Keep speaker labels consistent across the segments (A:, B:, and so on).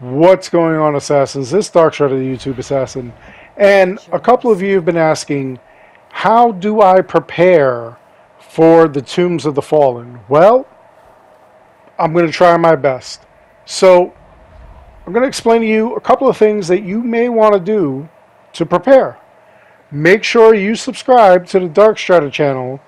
A: What's going on, Assassins? This is Dark Strider, the YouTube Assassin. And a couple of you have been asking, how do I prepare for the Tombs of the Fallen? Well, I'm going to try my best. So, I'm going to explain to you a couple of things that you may want to do to prepare. Make sure you subscribe to the Dark Strider channel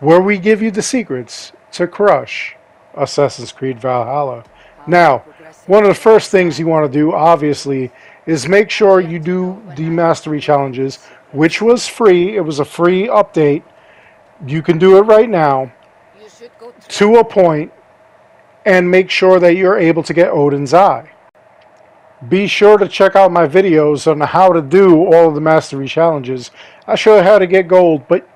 A: where we give you the secrets to crush Assassin's Creed Valhalla. Now, one of the first things you want to do, obviously, is make sure you do the mastery challenges, which was free. It was a free update. You can do it right now to a point and make sure that you're able to get Odin's Eye. Be sure to check out my videos on how to do all of the mastery challenges. I show you how to get gold, but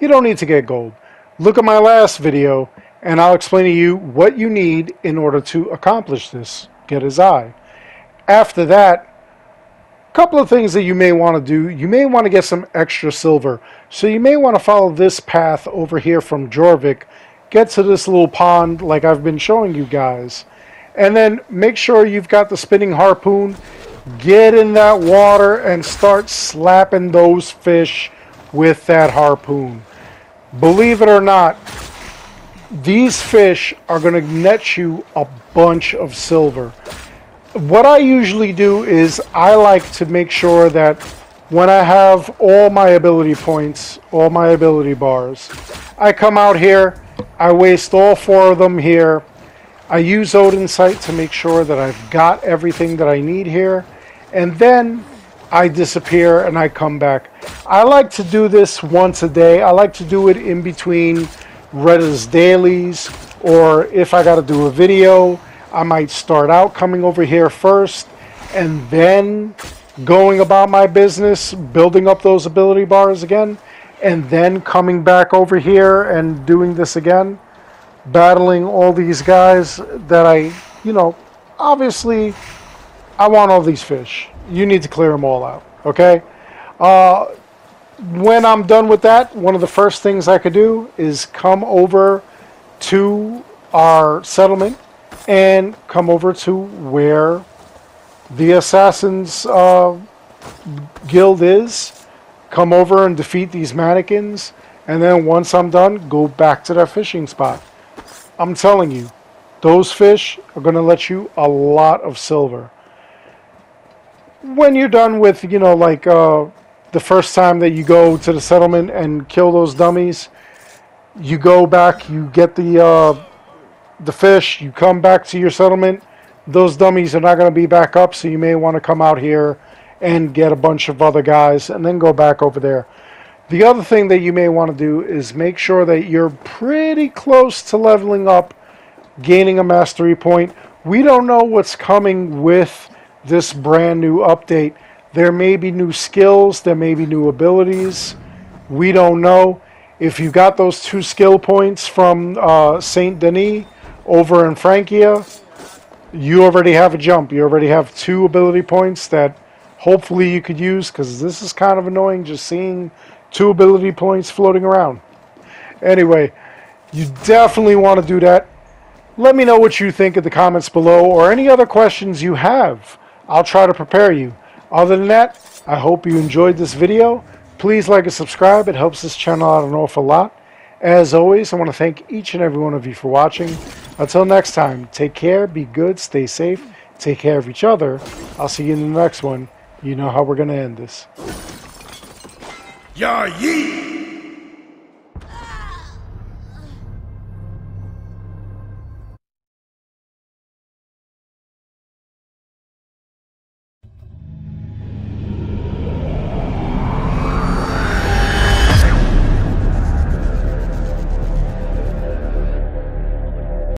A: you don't need to get gold. Look at my last video and I'll explain to you what you need in order to accomplish this. Get his eye. After that, a couple of things that you may want to do. You may want to get some extra silver. So you may want to follow this path over here from Jorvik. Get to this little pond like I've been showing you guys. And then make sure you've got the spinning harpoon. Get in that water and start slapping those fish with that harpoon. Believe it or not, these fish are going to net you a bunch of silver. What I usually do is I like to make sure that when I have all my ability points, all my ability bars, I come out here, I waste all four of them here. I use Odin Sight to make sure that I've got everything that I need here. And then I disappear and I come back. I like to do this once a day. I like to do it in between Reda's dailies, or if I got to do a video, I might start out coming over here first and then going about my business, building up those ability bars again, and then coming back over here and doing this again, battling all these guys that I, you know, obviously I want all these fish. You need to clear them all out, okay? Uh, when I'm done with that, one of the first things I could do is come over to our settlement and come over to where the Assassin's uh, Guild is. Come over and defeat these mannequins. And then once I'm done, go back to that fishing spot. I'm telling you, those fish are going to let you a lot of silver. When you're done with, you know, like uh, the first time that you go to the settlement and kill those dummies, you go back, you get the uh, the fish, you come back to your settlement. Those dummies are not going to be back up, so you may want to come out here and get a bunch of other guys and then go back over there. The other thing that you may want to do is make sure that you're pretty close to leveling up, gaining a mastery point. We don't know what's coming with this brand new update. There may be new skills, there may be new abilities. We don't know. If you got those two skill points from uh, Saint Denis over in Francia, you already have a jump. You already have two ability points that hopefully you could use because this is kind of annoying just seeing two ability points floating around. Anyway, you definitely want to do that. Let me know what you think in the comments below or any other questions you have. I'll try to prepare you. Other than that, I hope you enjoyed this video. Please like and subscribe. It helps this channel out an awful lot. As always, I want to thank each and every one of you for watching. Until next time, take care, be good, stay safe, take care of each other. I'll see you in the next one. You know how we're going to end this.
B: Yee!